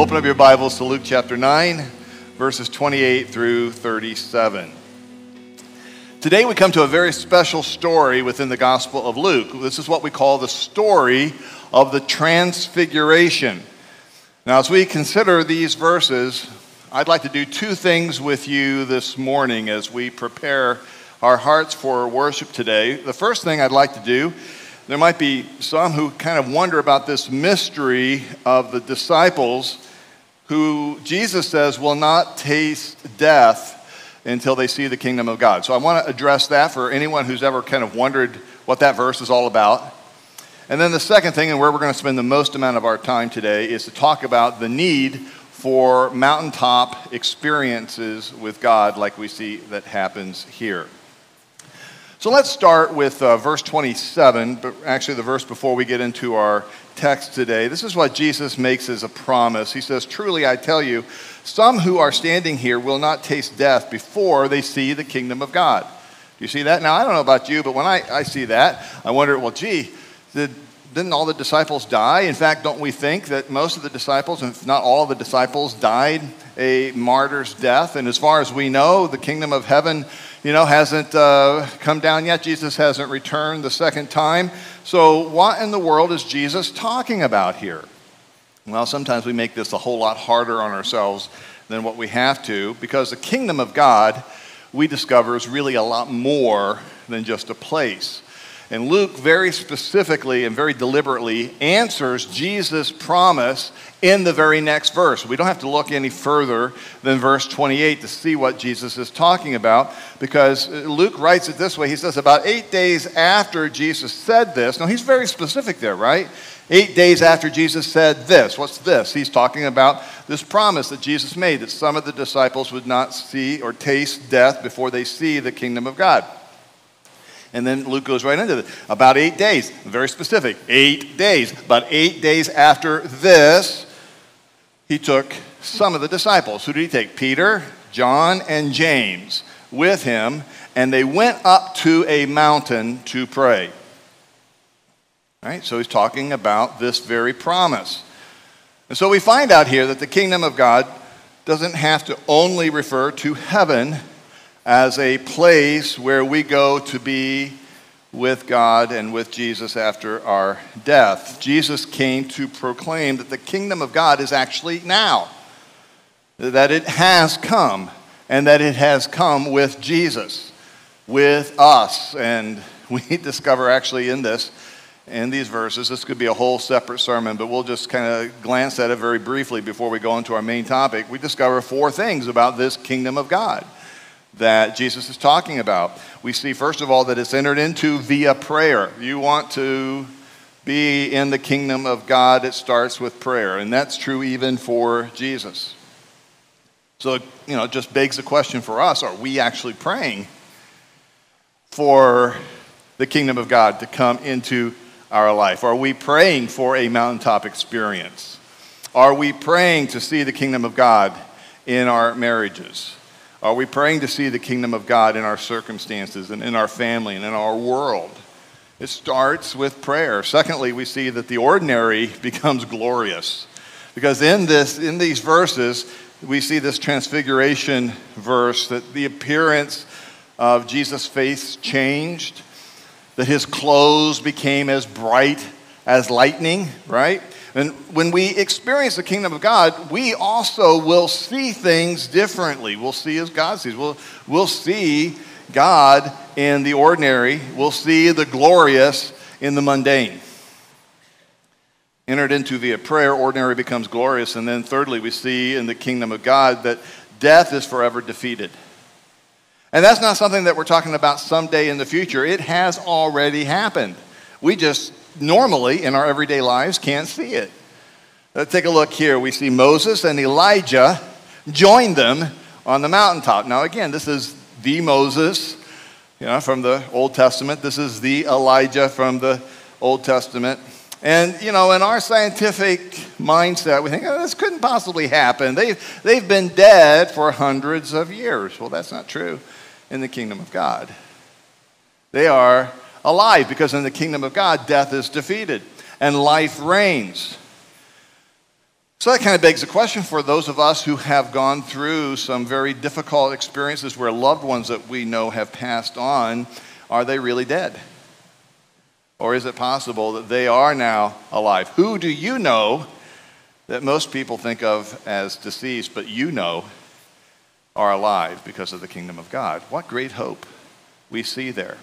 Open up your Bibles to Luke chapter 9, verses 28 through 37. Today we come to a very special story within the Gospel of Luke. This is what we call the story of the Transfiguration. Now, as we consider these verses, I'd like to do two things with you this morning as we prepare our hearts for worship today. The first thing I'd like to do there might be some who kind of wonder about this mystery of the disciples who Jesus says will not taste death until they see the kingdom of God. So I want to address that for anyone who's ever kind of wondered what that verse is all about. And then the second thing, and where we're going to spend the most amount of our time today, is to talk about the need for mountaintop experiences with God, like we see that happens here. So let's start with uh, verse 27, but actually the verse before we get into our text today. This is what Jesus makes as a promise. He says, Truly I tell you, some who are standing here will not taste death before they see the kingdom of God. Do you see that? Now, I don't know about you, but when I, I see that, I wonder, well, gee, did, didn't all the disciples die? In fact, don't we think that most of the disciples, if not all of the disciples, died a martyr's death? And as far as we know, the kingdom of heaven you know, hasn't uh, come down yet. Jesus hasn't returned the second time. So, what in the world is Jesus talking about here? Well, sometimes we make this a whole lot harder on ourselves than what we have to because the kingdom of God, we discover, is really a lot more than just a place. And Luke very specifically and very deliberately answers Jesus' promise in the very next verse. We don't have to look any further than verse 28 to see what Jesus is talking about because Luke writes it this way. He says, About eight days after Jesus said this, now he's very specific there, right? Eight days after Jesus said this. What's this? He's talking about this promise that Jesus made that some of the disciples would not see or taste death before they see the kingdom of God. And then Luke goes right into it. About eight days, very specific, eight days. About eight days after this, he took some of the disciples. Who did he take? Peter, John, and James with him, and they went up to a mountain to pray. Right? So he's talking about this very promise. And so we find out here that the kingdom of God doesn't have to only refer to heaven as a place where we go to be with God and with Jesus after our death. Jesus came to proclaim that the kingdom of God is actually now, that it has come, and that it has come with Jesus, with us. And we discover actually in this, in these verses, this could be a whole separate sermon, but we'll just kind of glance at it very briefly before we go into our main topic. We discover four things about this kingdom of God that Jesus is talking about. We see, first of all, that it's entered into via prayer. You want to be in the kingdom of God, it starts with prayer. And that's true even for Jesus. So, you know, it just begs the question for us are we actually praying for the kingdom of God to come into our life? Are we praying for a mountaintop experience? Are we praying to see the kingdom of God in our marriages? Are we praying to see the kingdom of God in our circumstances and in our family and in our world? It starts with prayer. Secondly, we see that the ordinary becomes glorious. Because in this in these verses, we see this transfiguration verse that the appearance of Jesus' face changed, that his clothes became as bright as lightning, right? And when we experience the kingdom of God, we also will see things differently. We'll see as God sees. We'll, we'll see God in the ordinary, we'll see the glorious in the mundane. Entered into via prayer, ordinary becomes glorious. And then, thirdly, we see in the kingdom of God that death is forever defeated. And that's not something that we're talking about someday in the future. It has already happened. We just normally in our everyday lives can't see it. Let's take a look here. We see Moses and Elijah join them on the mountaintop. Now, again, this is the Moses you know, from the Old Testament. This is the Elijah from the Old Testament. And, you know, in our scientific mindset, we think, oh, this couldn't possibly happen. They've, they've been dead for hundreds of years. Well, that's not true in the kingdom of God. They are alive because in the kingdom of God, death is defeated and life reigns. So that kind of begs the question for those of us who have gone through some very difficult experiences where loved ones that we know have passed on, are they really dead? Or is it possible that they are now alive? Who do you know that most people think of as deceased, but you know are alive because of the kingdom of God? What great hope we see there.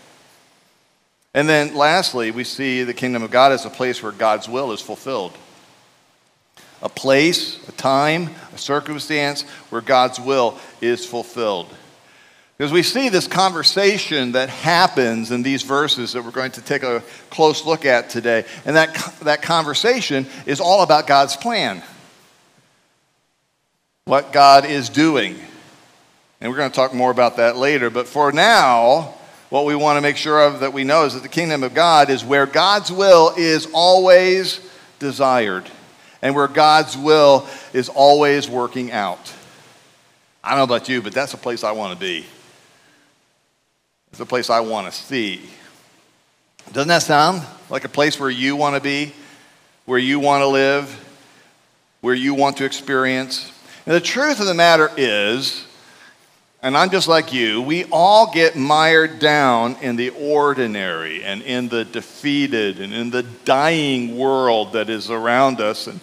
And then lastly, we see the kingdom of God as a place where God's will is fulfilled. A place, a time, a circumstance where God's will is fulfilled. Because we see this conversation that happens in these verses that we're going to take a close look at today. And that, that conversation is all about God's plan, what God is doing. And we're going to talk more about that later. But for now, what we want to make sure of that we know is that the kingdom of God is where God's will is always desired and where God's will is always working out. I don't know about you, but that's a place I want to be. It's a place I want to see. Doesn't that sound like a place where you want to be, where you want to live, where you want to experience? And the truth of the matter is, and I'm just like you, we all get mired down in the ordinary and in the defeated and in the dying world that is around us. And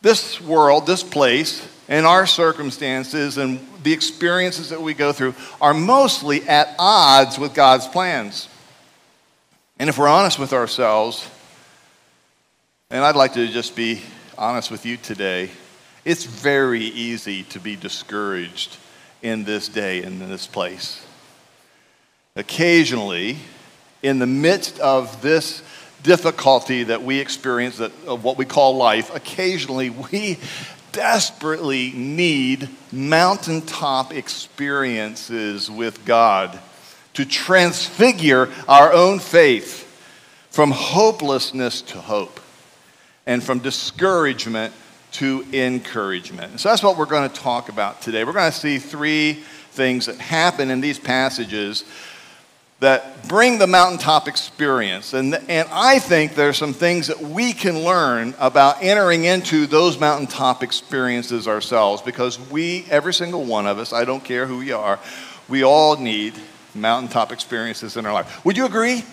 this world, this place, and our circumstances and the experiences that we go through are mostly at odds with God's plans. And if we're honest with ourselves, and I'd like to just be honest with you today, it's very easy to be discouraged in this day in this place. Occasionally, in the midst of this difficulty that we experience that, of what we call life, occasionally we desperately need mountaintop experiences with God to transfigure our own faith from hopelessness to hope and from discouragement to encouragement. So that's what we're going to talk about today. We're going to see three things that happen in these passages that bring the mountaintop experience. And, and I think there's some things that we can learn about entering into those mountaintop experiences ourselves because we, every single one of us, I don't care who you are, we all need mountaintop experiences in our life. Would you agree?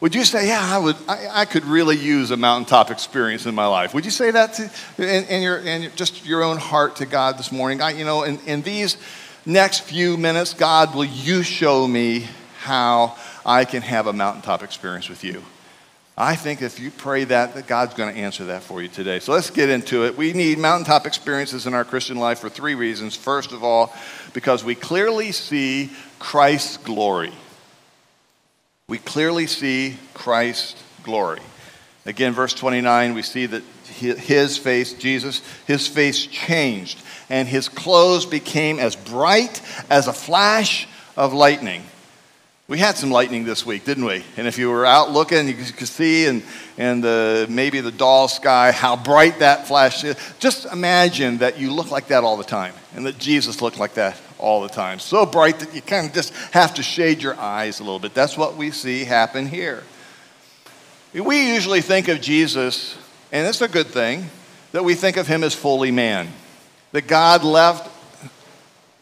Would you say, yeah, I, would, I, I, could really use a mountaintop experience in my life? Would you say that to, in, in, your, in just your own heart to God this morning? I, you know, in, in these next few minutes, God, will you show me how I can have a mountaintop experience with you? I think if you pray that, that God's going to answer that for you today. So let's get into it. We need mountaintop experiences in our Christian life for three reasons. First of all, because we clearly see Christ's glory we clearly see Christ's glory. Again, verse 29, we see that his face, Jesus, his face changed, and his clothes became as bright as a flash of lightning. We had some lightning this week, didn't we? And if you were out looking, you could see and, and the, maybe the dull sky, how bright that flash is. Just imagine that you look like that all the time and that Jesus looked like that all the time. So bright that you kind of just have to shade your eyes a little bit. That's what we see happen here. We usually think of Jesus, and it's a good thing, that we think of him as fully man. That God left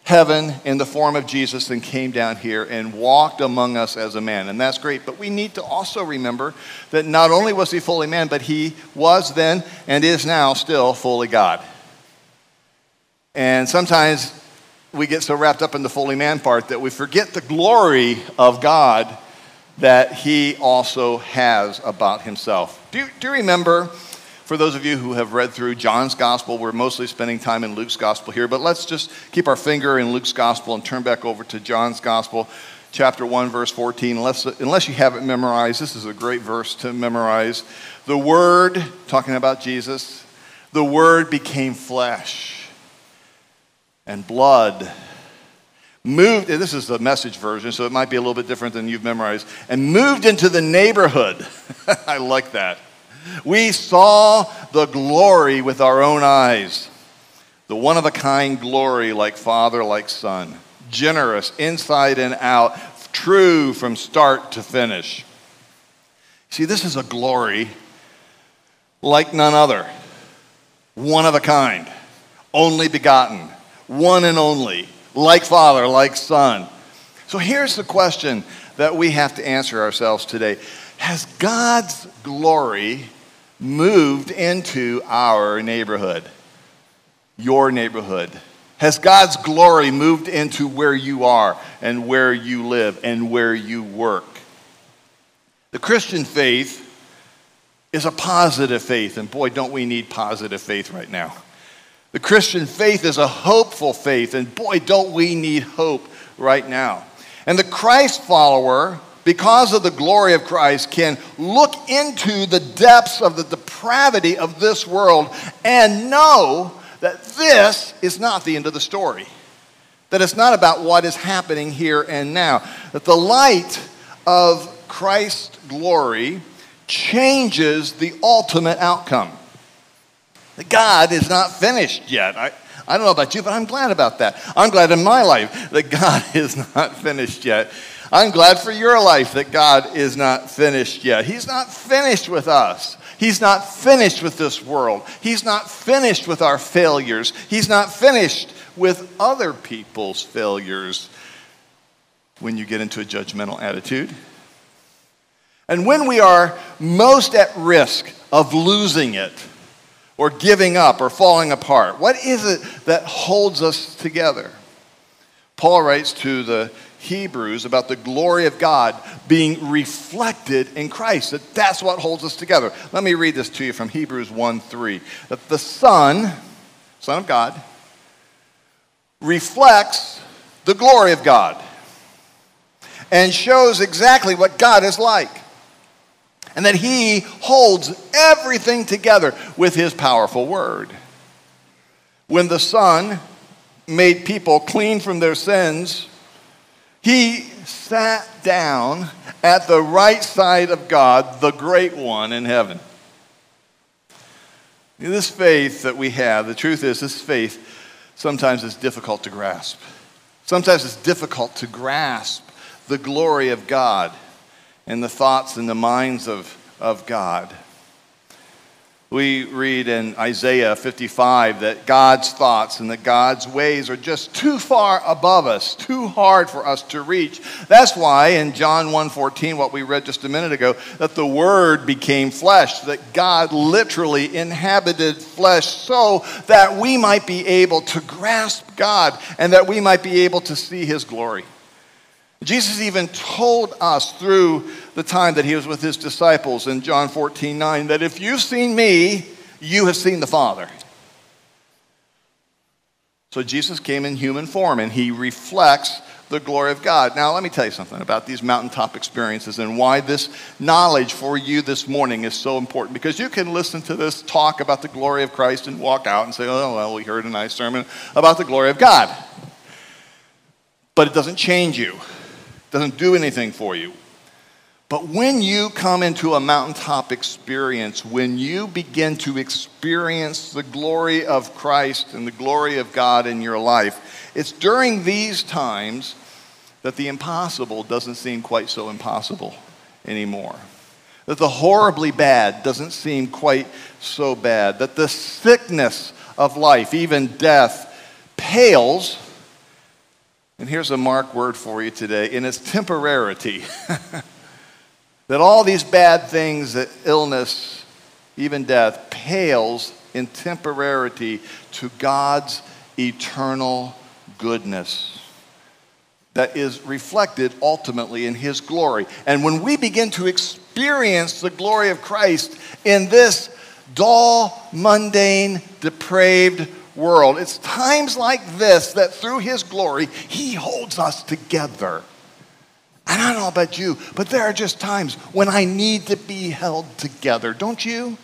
heaven in the form of Jesus and came down here and walked among us as a man. And that's great. But we need to also remember that not only was he fully man, but he was then and is now still fully God. And sometimes we get so wrapped up in the fully man part that we forget the glory of God that he also has about himself. Do you, do you remember, for those of you who have read through John's gospel, we're mostly spending time in Luke's gospel here, but let's just keep our finger in Luke's gospel and turn back over to John's gospel, chapter 1, verse 14. Unless, unless you have it memorized, this is a great verse to memorize. The Word, talking about Jesus, the Word became flesh and blood moved this is the message version so it might be a little bit different than you've memorized and moved into the neighborhood. I like that. We saw the glory with our own eyes the one of a kind glory like father like son generous inside and out true from start to finish. See this is a glory like none other one of a kind, only begotten, one and only, like Father, like Son. So here's the question that we have to answer ourselves today Has God's glory moved into our neighborhood, your neighborhood? Has God's glory moved into where you are and where you live and where you work? The Christian faith is a positive faith, and boy, don't we need positive faith right now. The Christian faith is a hopeful faith, and boy, don't we need hope right now. And the Christ follower, because of the glory of Christ, can look into the depths of the depravity of this world and know that this is not the end of the story. That it's not about what is happening here and now. That the light of Christ's glory changes the ultimate outcome. God is not finished yet. I, I don't know about you, but I'm glad about that. I'm glad in my life that God is not finished yet. I'm glad for your life that God is not finished yet. He's not finished with us. He's not finished with this world. He's not finished with our failures. He's not finished with other people's failures when you get into a judgmental attitude. And when we are most at risk of losing it, or giving up, or falling apart, what is it that holds us together? Paul writes to the Hebrews about the glory of God being reflected in Christ. That that's what holds us together. Let me read this to you from Hebrews 1 3. That the Son, Son of God, reflects the glory of God and shows exactly what God is like. And that He holds everything together with His powerful word. When the Son made people clean from their sins, He sat down at the right side of God, the great one in heaven. This faith that we have, the truth is, this faith sometimes is difficult to grasp. Sometimes it's difficult to grasp the glory of God and the thoughts and the minds of, of God. We read in Isaiah 55 that God's thoughts and that God's ways are just too far above us, too hard for us to reach. That's why in John 1:14 what we read just a minute ago that the word became flesh, that God literally inhabited flesh so that we might be able to grasp God and that we might be able to see his glory. Jesus even told us through the time that he was with his disciples in John 14 9 that if you've seen me, you have seen the Father. So Jesus came in human form and he reflects the glory of God. Now, let me tell you something about these mountaintop experiences and why this knowledge for you this morning is so important. Because you can listen to this talk about the glory of Christ and walk out and say, oh, well, we heard a nice sermon about the glory of God. But it doesn't change you doesn't do anything for you. But when you come into a mountaintop experience, when you begin to experience the glory of Christ and the glory of God in your life, it's during these times that the impossible doesn't seem quite so impossible anymore. That the horribly bad doesn't seem quite so bad. That the sickness of life, even death, pales and here's a mark word for you today in its temporarity. that all these bad things, that illness, even death, pales in temporarity to God's eternal goodness that is reflected ultimately in His glory. And when we begin to experience the glory of Christ in this dull, mundane, depraved world. It's times like this that through His glory, He holds us together. And I don't know about you, but there are just times when I need to be held together, don't you?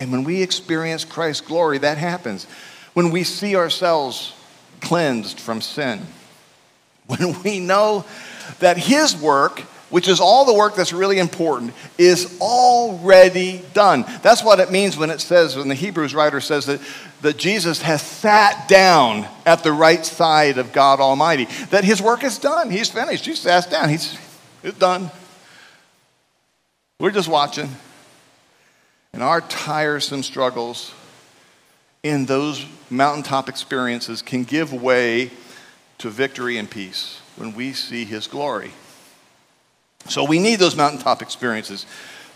And when we experience Christ's glory, that happens. When we see ourselves cleansed from sin, when we know that His work which is all the work that's really important, is already done. That's what it means when it says, when the Hebrews writer says that, that Jesus has sat down at the right side of God Almighty, that his work is done. He's finished. He's sat down. He's it's done. We're just watching. And our tiresome struggles in those mountaintop experiences can give way to victory and peace when we see His glory. So we need those mountaintop experiences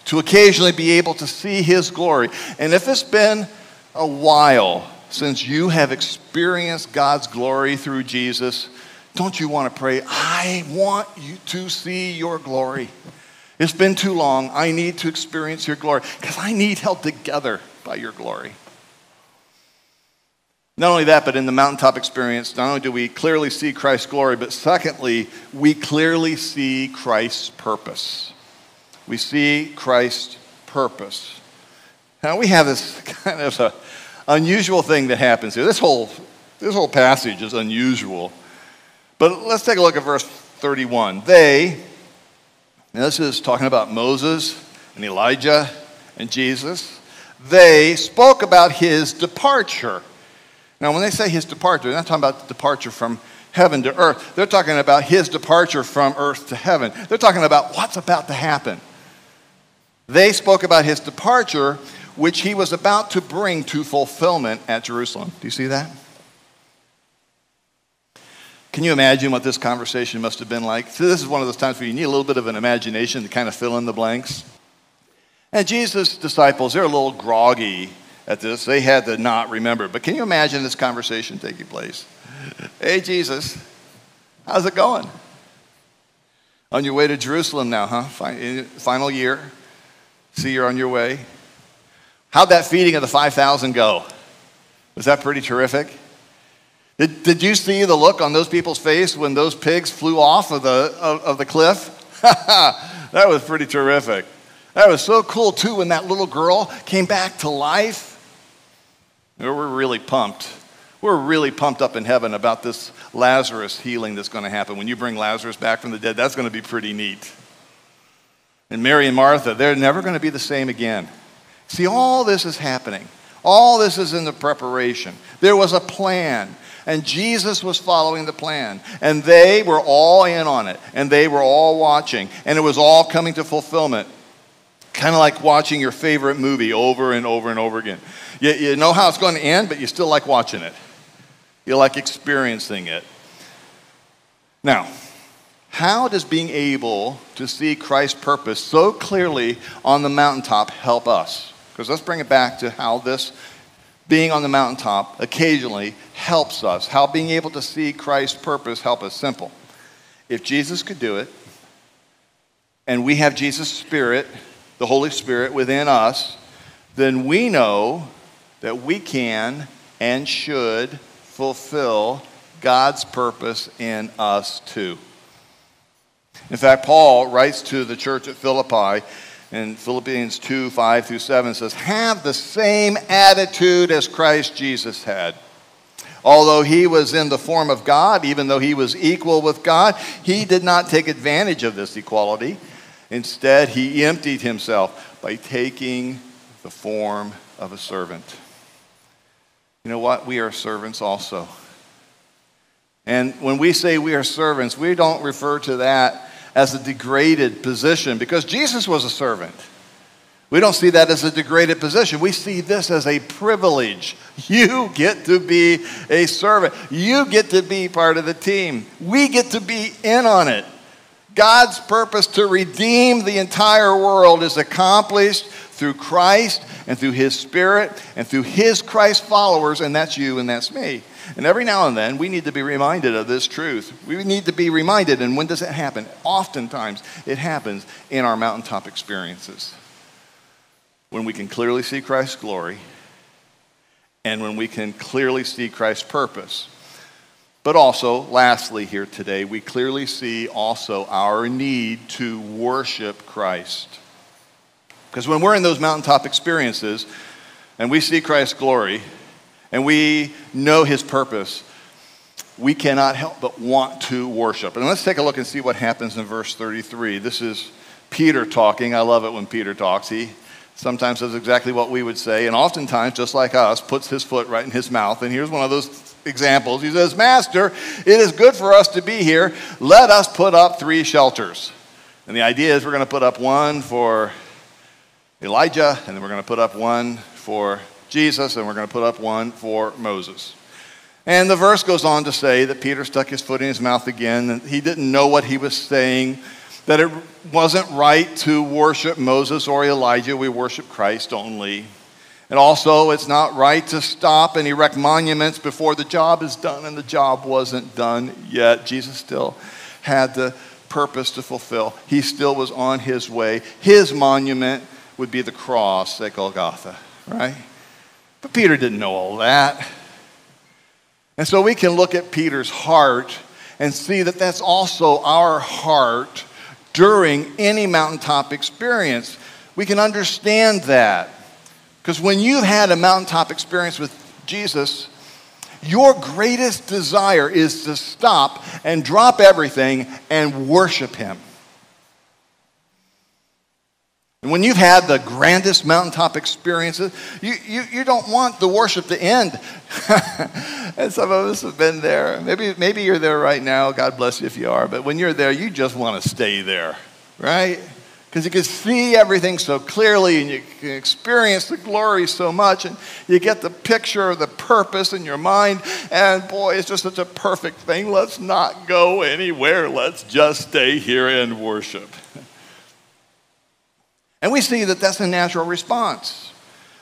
to occasionally be able to see His glory. And if it's been a while since you have experienced God's glory through Jesus, don't you want to pray, I want you to see your glory? It's been too long. I need to experience your glory because I need held together by your glory. Not only that, but in the mountaintop experience, not only do we clearly see Christ's glory, but secondly, we clearly see Christ's purpose. We see Christ's purpose. Now, we have this kind of a unusual thing that happens here. This whole, this whole passage is unusual. But let's take a look at verse 31. They, this is talking about Moses and Elijah and Jesus, they spoke about his departure. Now, when they say his departure, they're not talking about departure from heaven to earth. They're talking about his departure from earth to heaven. They're talking about what's about to happen. They spoke about his departure, which he was about to bring to fulfillment at Jerusalem. Do you see that? Can you imagine what this conversation must have been like? So, this is one of those times where you need a little bit of an imagination to kind of fill in the blanks. And Jesus' disciples, they're a little groggy at this. They had to not remember. But can you imagine this conversation taking place? Hey, Jesus, how's it going? On your way to Jerusalem now, huh? Eh, final year. See you're on your way. How'd that feeding of the 5,000 go? Was that pretty terrific? Did, did you see the look on those people's face when those pigs flew off of the, of, of the cliff? that was pretty terrific. That was so cool, too, when that little girl came back to life. We're really pumped. We're really pumped up in heaven about this Lazarus healing that's going to happen. When you bring Lazarus back from the dead, that's going to be pretty neat. And Mary and Martha, they're never going to be the same again. See, all this is happening. All this is in the preparation. There was a plan, and Jesus was following the plan, and they were all in on it, and they were all watching, and it was all coming to fulfillment. Kind of like watching your favorite movie over and over and over again. You, you know how it's going to end, but you still like watching it. You like experiencing it. Now, how does being able to see Christ's purpose so clearly on the mountaintop help us? Because let's bring it back to how this being on the mountaintop occasionally helps us. How being able to see Christ's purpose help us. Simple. If Jesus could do it, and we have Jesus' Spirit, the Holy Spirit within us, then we know that we can and should fulfill God's purpose in us too. In fact, Paul writes to the church at Philippi in Philippians 2 5 through 7 says, Have the same attitude as Christ Jesus had. Although he was in the form of God, even though he was equal with God, he did not take advantage of this equality. Instead, he emptied himself by taking the form of a servant. You know what? We are servants also. And when we say we are servants, we don't refer to that as a degraded position because Jesus was a servant. We don't see that as a degraded position. We see this as a privilege. You get to be a servant. You get to be part of the team. We get to be in on it. God's purpose to redeem the entire world is accomplished through Christ and through His Spirit and through His Christ followers, and that's you and that's me. And every now and then, we need to be reminded of this truth. We need to be reminded, and when does it happen? Oftentimes, it happens in our mountaintop experiences. When we can clearly see Christ's glory, and when we can clearly see Christ's purpose. But also, lastly, here today, we clearly see also our need to worship Christ. Because when we're in those mountaintop experiences and we see Christ's glory and we know his purpose, we cannot help but want to worship. And let's take a look and see what happens in verse 33. This is Peter talking. I love it when Peter talks. He sometimes says exactly what we would say, and oftentimes, just like us, puts his foot right in his mouth. And here's one of those examples. He says, Master, it is good for us to be here. Let us put up three shelters. And the idea is we're going to put up one for Elijah, and then we're going to put up one for Jesus, and we're going to put up one for Moses. And the verse goes on to say that Peter stuck his foot in his mouth again, and he didn't know what he was saying, that it wasn't right to worship Moses or Elijah. We worship Christ only. And also, it's not right to stop and erect monuments before the job is done, and the job wasn't done yet. Jesus still had the purpose to fulfill. He still was on his way. His monument would be the cross at Golgotha, right? But Peter didn't know all that. And so we can look at Peter's heart and see that that's also our heart during any mountaintop experience. We can understand that. Because when you've had a mountaintop experience with Jesus, your greatest desire is to stop and drop everything and worship Him. And when you've had the grandest mountaintop experiences, you, you, you don't want the worship to end. and some of us have been there. Maybe, maybe you're there right now. God bless you if you are. But when you're there, you just want to stay there, right? Because you can see everything so clearly and you can experience the glory so much and you get the picture of the purpose in your mind. And boy, it's just such a perfect thing. Let's not go anywhere. Let's just stay here and worship. And we see that that's a natural response.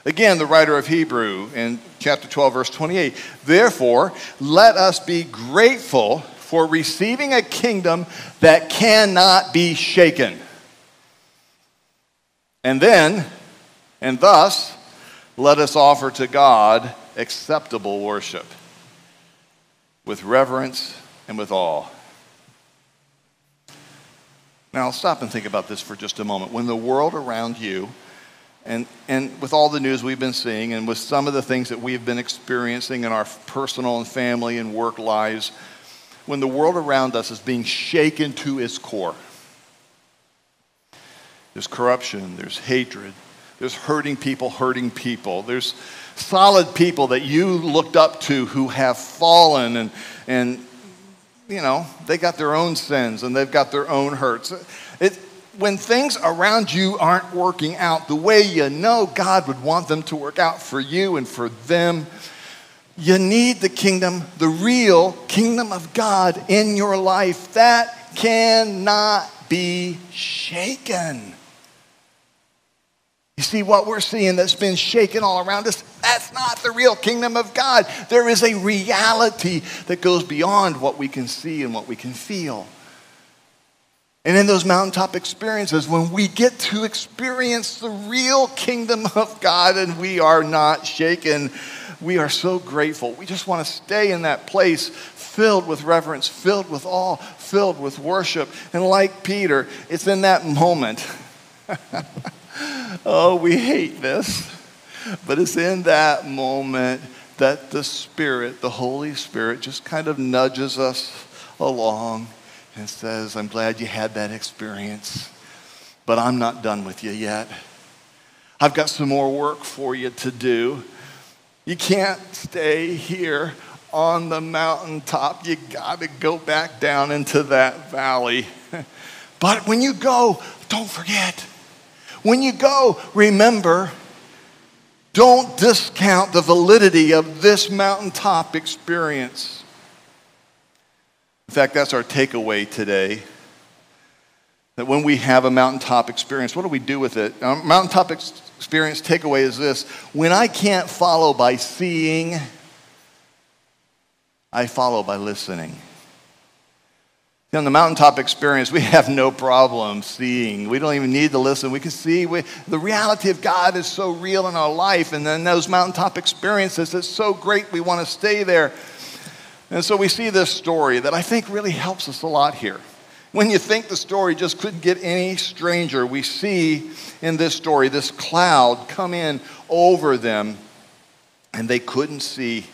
Again, the writer of Hebrew in chapter 12, verse 28 Therefore, let us be grateful for receiving a kingdom that cannot be shaken. And then, and thus, let us offer to God acceptable worship with reverence and with awe. Now, I'll stop and think about this for just a moment. When the world around you, and, and with all the news we've been seeing, and with some of the things that we've been experiencing in our personal and family and work lives, when the world around us is being shaken to its core, there's corruption, there's hatred, there's hurting people hurting people, there's solid people that you looked up to who have fallen and, and you know, they got their own sins and they've got their own hurts. It, when things around you aren't working out the way you know God would want them to work out for you and for them, you need the kingdom, the real kingdom of God in your life. That cannot be shaken. You see, what we're seeing that's been shaken all around us, that's not the real kingdom of God. There is a reality that goes beyond what we can see and what we can feel. And in those mountaintop experiences, when we get to experience the real kingdom of God and we are not shaken, we are so grateful. We just want to stay in that place filled with reverence, filled with awe, filled with worship. And like Peter, it's in that moment. oh, we hate this. But it's in that moment that the Spirit, the Holy Spirit, just kind of nudges us along and says, I'm glad you had that experience, but I'm not done with you yet. I've got some more work for you to do. You can't stay here on the mountaintop. You got to go back down into that valley. but when you go, don't forget when you go, remember, don't discount the validity of this mountaintop experience. In fact, that's our takeaway today. That when we have a mountaintop experience, what do we do with it? Our mountaintop experience takeaway is this when I can't follow by seeing, I follow by listening. In the mountaintop experience, we have no problem seeing. We don't even need to listen. We can see we, the reality of God is so real in our life. And then those mountaintop experiences, it's so great we want to stay there. And so we see this story that I think really helps us a lot here. When you think the story just couldn't get any stranger, we see in this story this cloud come in over them and they couldn't see,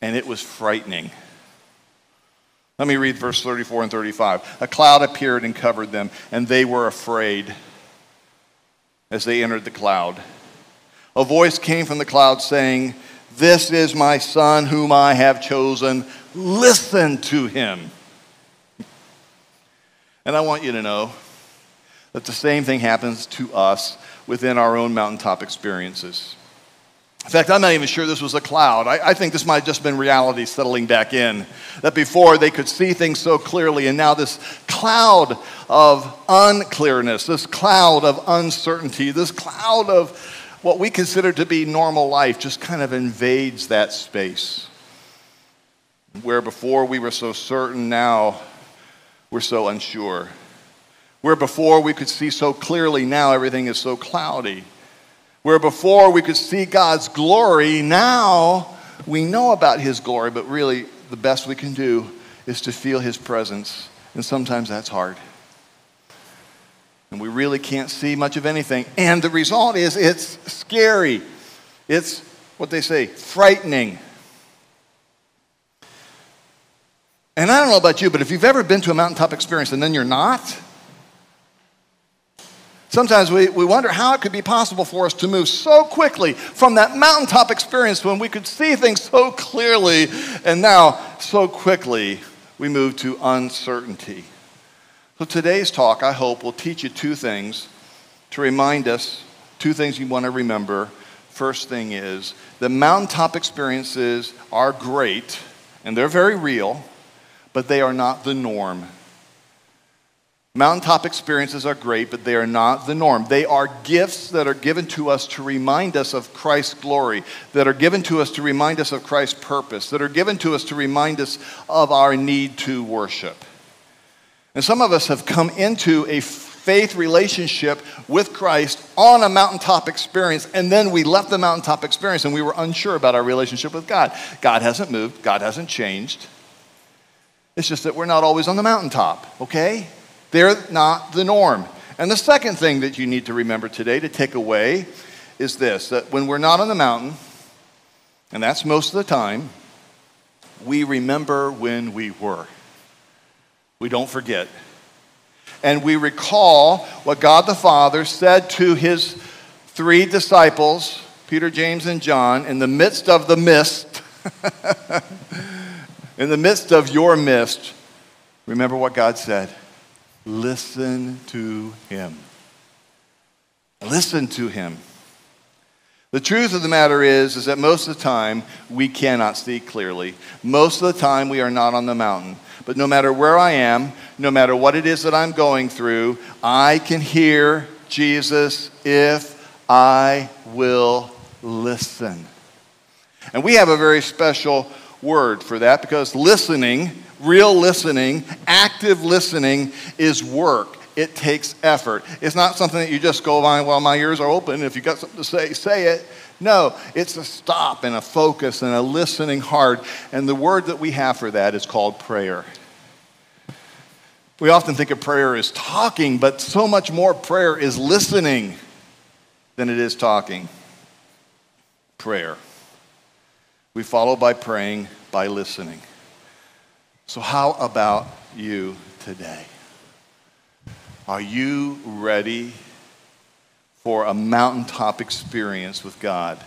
and it was frightening. Let me read verse 34 and 35. A cloud appeared and covered them, and they were afraid as they entered the cloud. A voice came from the cloud saying, This is my son whom I have chosen. Listen to him. And I want you to know that the same thing happens to us within our own mountaintop experiences. In fact, I'm not even sure this was a cloud. I, I, think this might have just been reality settling back in. That before they could see things so clearly, and now this cloud of unclearness, this cloud of uncertainty, this cloud of what we consider to be normal life just kind of invades that space. Where before we were so certain, now we're so unsure. Where before we could see so clearly, now everything is so cloudy. Where before we could see God's glory, now we know about His glory, but really the best we can do is to feel His presence. And sometimes that's hard. And we really can't see much of anything. And the result is it's scary. It's what they say, frightening. And I don't know about you, but if you've ever been to a mountaintop experience and then you're not, Sometimes we, we wonder how it could be possible for us to move so quickly from that mountaintop experience when we could see things so clearly, and now so quickly we move to uncertainty. So today's talk, I hope, will teach you two things to remind us, two things you want to remember. First thing is the mountaintop experiences are great and they're very real, but they are not the norm. Mountaintop experiences are great, but they are not the norm. They are gifts that are given to us to remind us of Christ's glory, that are given to us to remind us of Christ's purpose, that are given to us to remind us of our need to worship. And some of us have come into a faith relationship with Christ on a mountaintop experience, and then we left the mountaintop experience and we were unsure about our relationship with God. God hasn't moved, God hasn't changed. It's just that we're not always on the mountaintop, okay? They're not the norm. And the second thing that you need to remember today to take away is this that when we're not on the mountain, and that's most of the time, we remember when we were. We don't forget. And we recall what God the Father said to his three disciples, Peter, James, and John, in the midst of the mist, in the midst of your mist, remember what God said. Listen to him. Listen to him. The truth of the matter is, is that most of the time we cannot see clearly. Most of the time we are not on the mountain. But no matter where I am, no matter what it is that I'm going through, I can hear Jesus if I will listen. And we have a very special word for that because listening Real listening, active listening is work. It takes effort. It's not something that you just go by, well, my ears are open. If you got something to say, say it. No, it's a stop and a focus and a listening heart. And the word that we have for that is called prayer. We often think of prayer as talking, but so much more prayer is listening than it is talking. Prayer. We follow by praying, by listening. So, how about you today? Are you ready for a mountaintop experience with God?